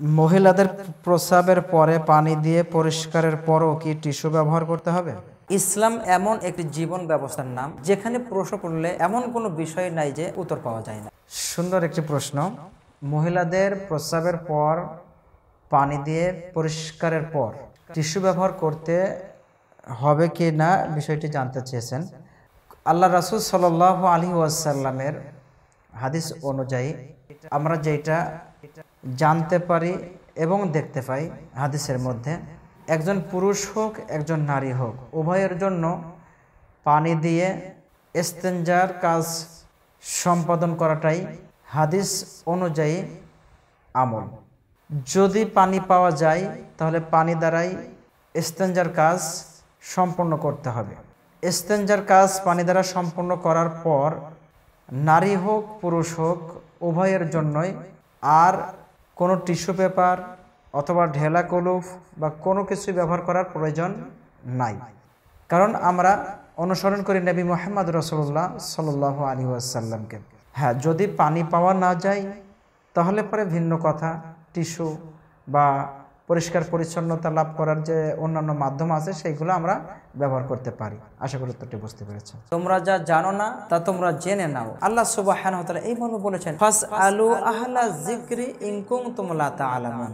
মহিলাদের প্রস্রাবের পরে পানি দিয়ে পরিষ্কারের পরও কি টিস্যু ব্যবহার করতে হবে? ইসলাম এমন একটি জীবন ব্যবস্থার নাম যেখানে প্রশ্ন করলে এমন কোনো বিষয় নাই যে উত্তর পাওয়া যায় না। সুন্দর একটি প্রশ্ন। মহিলাদের প্রস্রাবের পর পানি দিয়ে পরিষ্কারের পর টিস্যু ব্যবহার করতে হবে কি না বিষয়টি জানতে চেয়েছেন। আল্লাহ রাসুল সাল আলী ওয়াসাল্লামের হাদিস অনুযায়ী আমরা যেটা জানতে পারি এবং দেখতে পাই হাদিসের মধ্যে, একজন পুরুষ হোক, একজন নারী হোক, উভয়ের জন্য পানি দিয়ে এস্তেঞ্জার কাজ সম্পাদন করাটাই হাদিস অনুযায়ী আমল। যদি পানি পাওয়া যায়, তাহলে পানি দ্বারাই এস্তেঞ্জার কাজ সম্পন্ন করতে হবে। এস্তেঞ্জার কাজ পানি দ্বারা সম্পন্ন করার পর নারী হোক, পুরুষ হোক, উভয়ের জন্যই আর কোনো টিস্যু পেপার অথবা ঢেলা কলুফ বা কোনো কিছু ব্যবহার করার প্রয়োজন নাই। কারণ আমরা অনুসরণ করি নবী মোহাম্মদ রসুল্লাহ সাল আলী আসাল্লামকে হ্যাঁ যদি পানি পাওয়া না যায়, তাহলে পরে ভিন্ন কথা, টিস্যু বা পরিষ্কার পরিচ্ছন্নতা লাভ করার যে অন্যান্য মাধ্যম আছে, সেইগুলো আমরা ব্যবহার করতে পারি। আশা করি উত্তরটি বুঝতে পেরেছ। তোমরা যা জানো না, তা তোমরা জেনে নাও। আল্লাহ সুবাহ এইভাবে বলেছেন ফাস আলু আহলা জিক্রি ইনকুম তোমলা তা আলামান